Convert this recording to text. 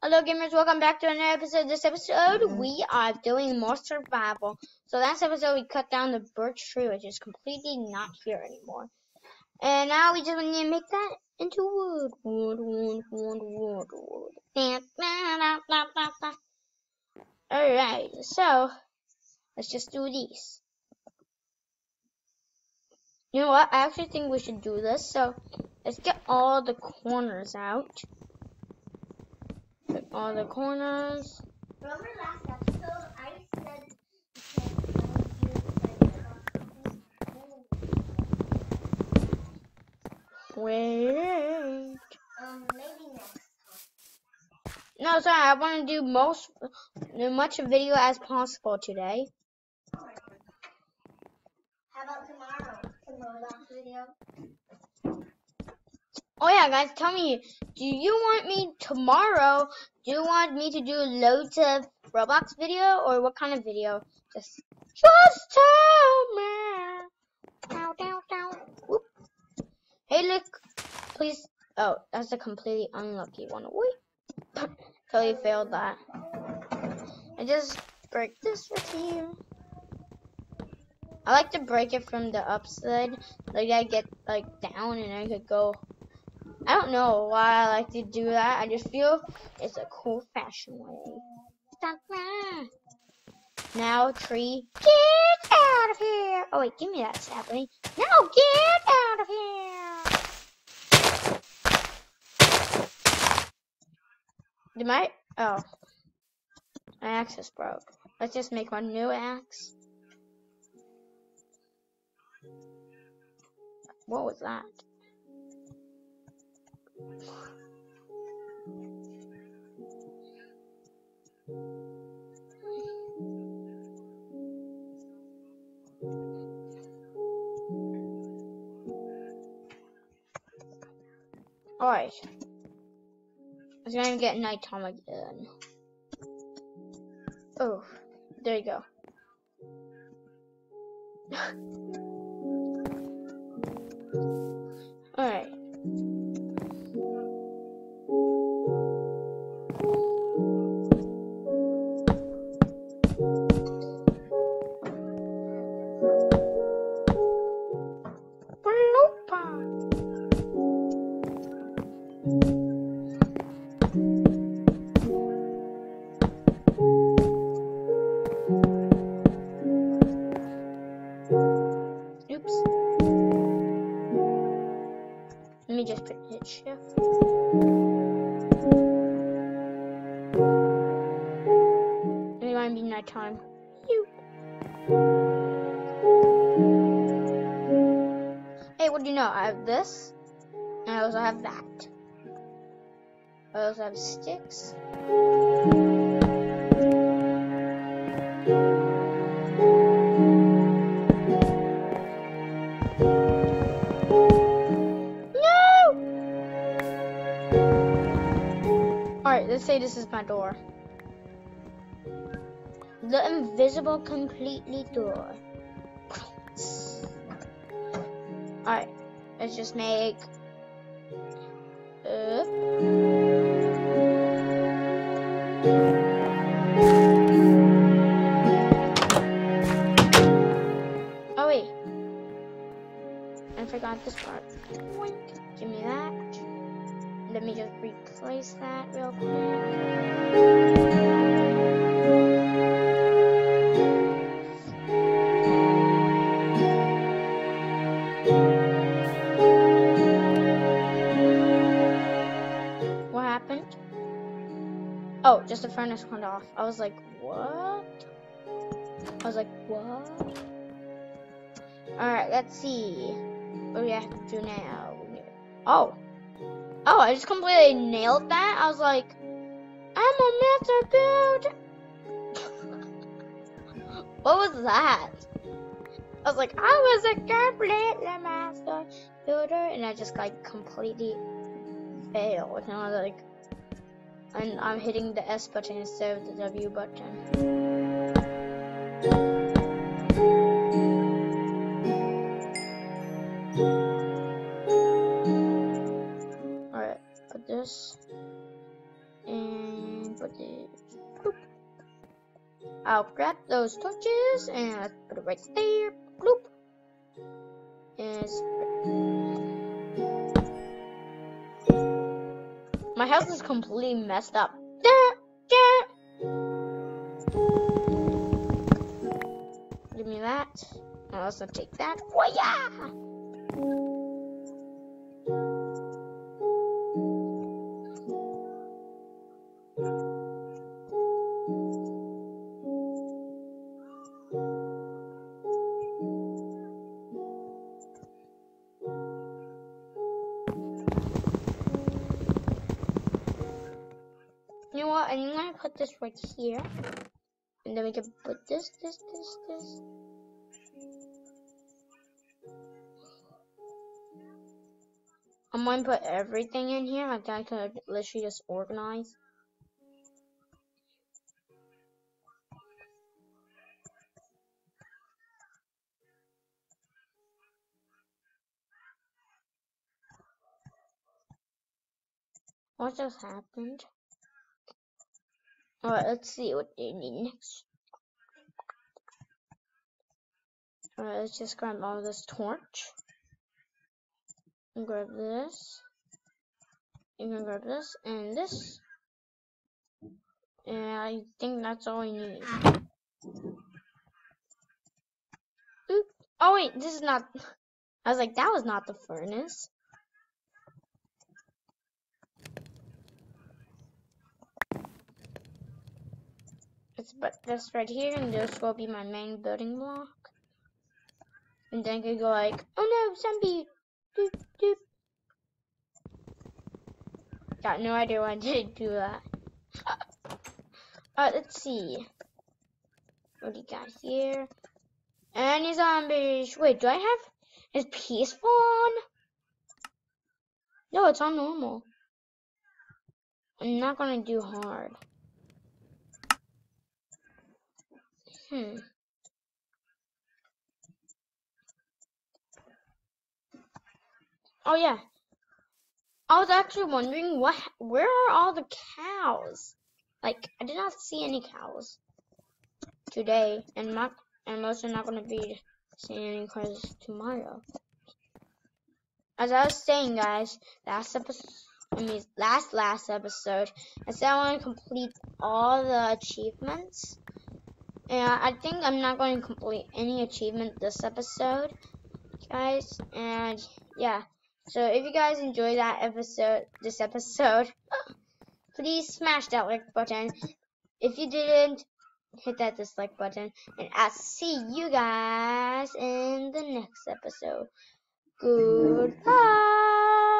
Hello gamers, welcome back to another episode. This episode mm-hmm. we are doing more survival. So last episode we cut down the birch tree which is completely not here anymore. And now we just need to make that into wood. Wood, wood, wood, wood, wood. Alright, so let's just do these. You know what? I actually think we should do this. So let's get all the corners out all the corners. Remember last episode, I said Wait. Um, maybe next No, sorry, I want to do most, as much video as possible today. How about tomorrow? Tomorrow's video? Oh yeah, guys, tell me, do you want me tomorrow? Do you want me to do loads of Roblox video or what kind of video? Just, just tell me. Down, down, down. Whoop. Hey, look, please. Oh, that's a completely unlucky one. Wait, totally failed that. I just break this right here. I like to break it from the upside, like I get like down and I could go I don't know why I like to do that. I just feel it's a cool fashion way. Now, tree, get out of here! Oh wait, give me that sapling. No, get out of here! Did my oh my axe is broke. Let's just make one new axe. What was that? Alright. It's gonna get nighttime again. Oh, there you go. time. You. Hey, what do you know? I have this, and I also have that. I also have sticks. No! Alright, let's say this is my door the invisible completely door. Alright, let's just make uh, Oh wait. I forgot this part. Give me that. Let me just replace that real quick. Just the furnace went off. I was like, what? I was like, what? Alright, let's see. What do we have to do now? Oh. Oh, I just completely nailed that. I was like, I'm a master builder. what was that? I was like, I was a complete master builder, and I just like completely failed. And I was like, and I'm hitting the S button instead of the W button. Alright, put this and put it. Bloop. I'll grab those torches and put it right there. Bloop. Is house is completely messed up. Give me that. I'll also take that. Oh yeah! What? I'm gonna put this right here. And then we can put this, this, this, this. I'm gonna put everything in here. Like I could literally just organize. What just happened? Alright, let's see what they need next. Alright, let's just grab all this torch. And grab this. You can grab this and this. And I think that's all we need. Oh wait, this is not I was like, that was not the furnace. Put this right here, and this will be my main building block. And then could go like, oh no, zombie! Doop, doop. Got no idea why I did do that. Alright, let's see. What do you got here? Any zombies? Wait, do I have? Is peaceful on? No, it's on normal. I'm not gonna do hard. Hmm. Oh yeah. I was actually wondering what where are all the cows? Like I did not see any cows today and not and most are not gonna be seeing any cows tomorrow. As I was saying guys, last episode I mean last last episode, I said I want to complete all the achievements. And I think I'm not going to complete any achievement this episode, guys. And yeah, so if you guys enjoyed that episode, this episode, please smash that like button. If you didn't, hit that dislike button. And I'll see you guys in the next episode. Goodbye.